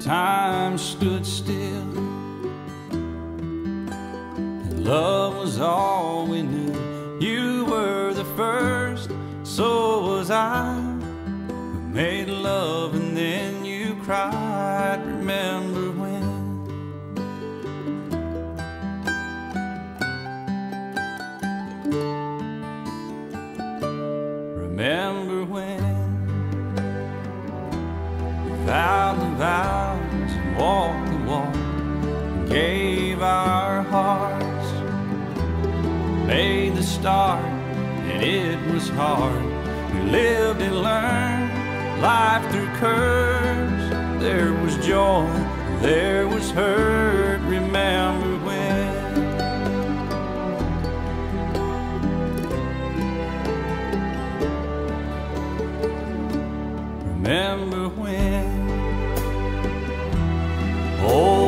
time stood still, and love was all we knew. You were the first, so was I. We made love walked the walk and gave our hearts, made the start, and it was hard. We lived and learned life through curves. There was joy, there was hurt. Remember when? Remember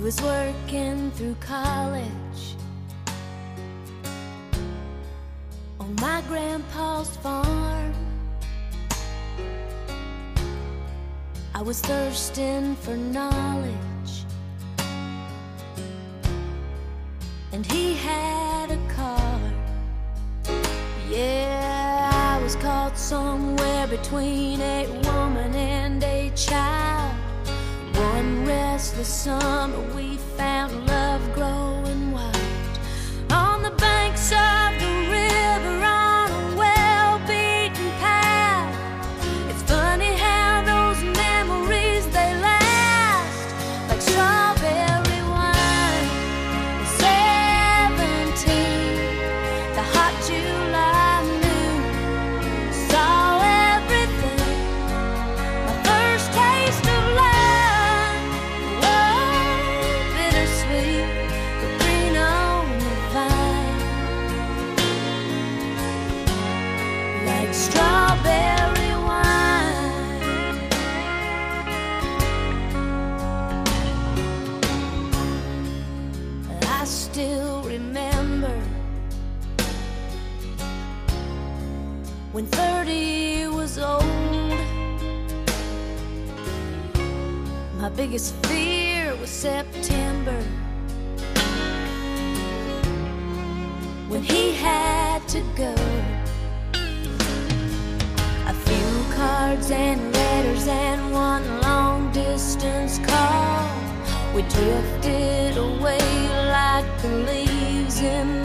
He was working through college on my grandpa's farm. I was thirsting for knowledge, and he had a car. Yeah, I was caught somewhere between a woman and a child. Restless summer, we still remember when 30 was old. My biggest fear was September when he had to go. A few cards and letters and one long distance call. We drifted away in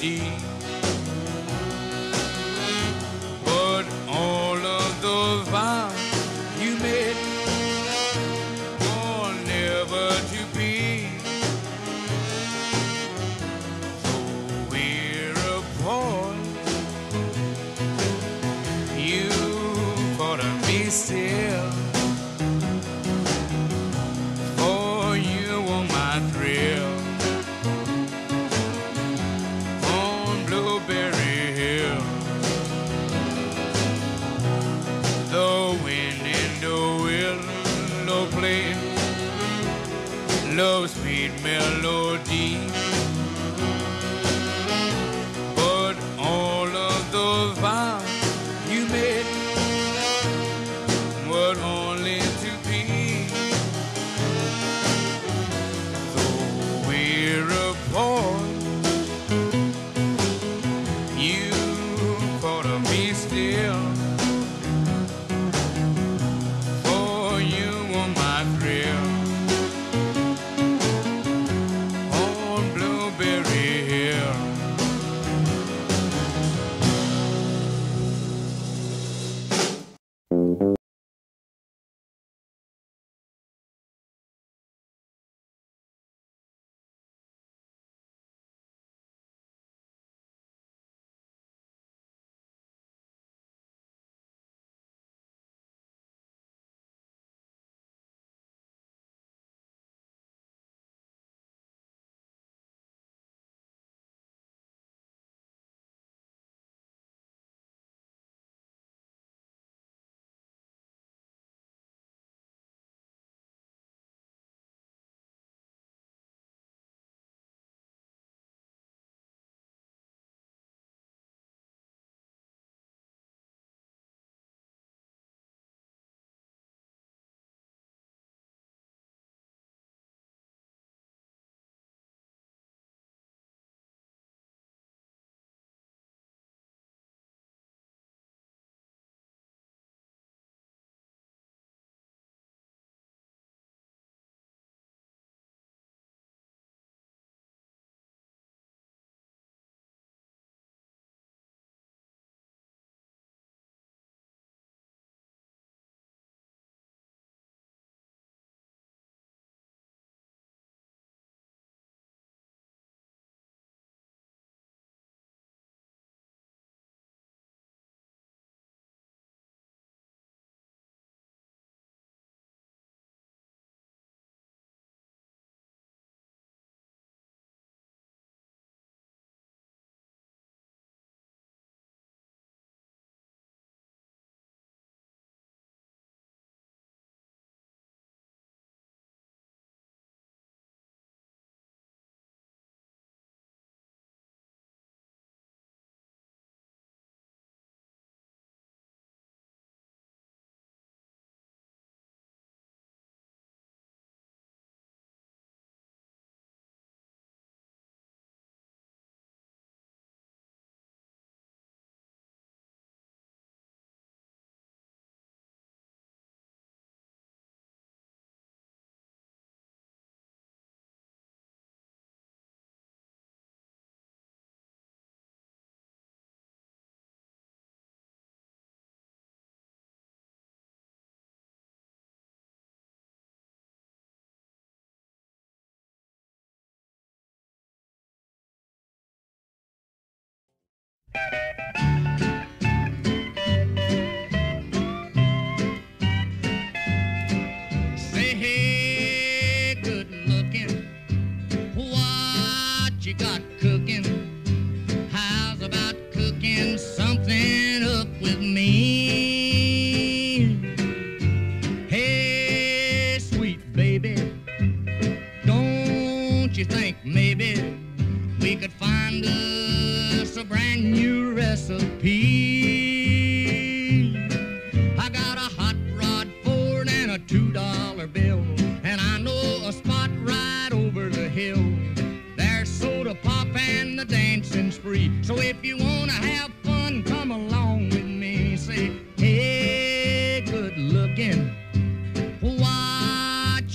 deep. But all of the vows you made were never to be. So we're apart. You pardon me still.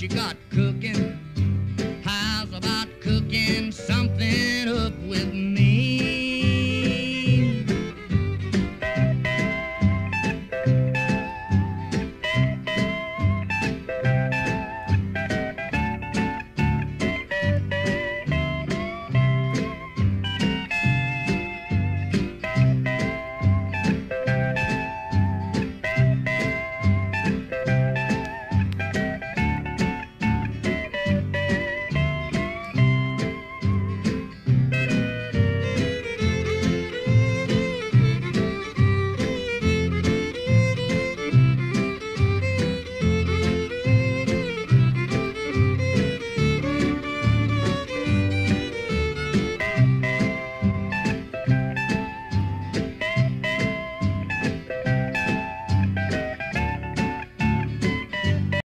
you got.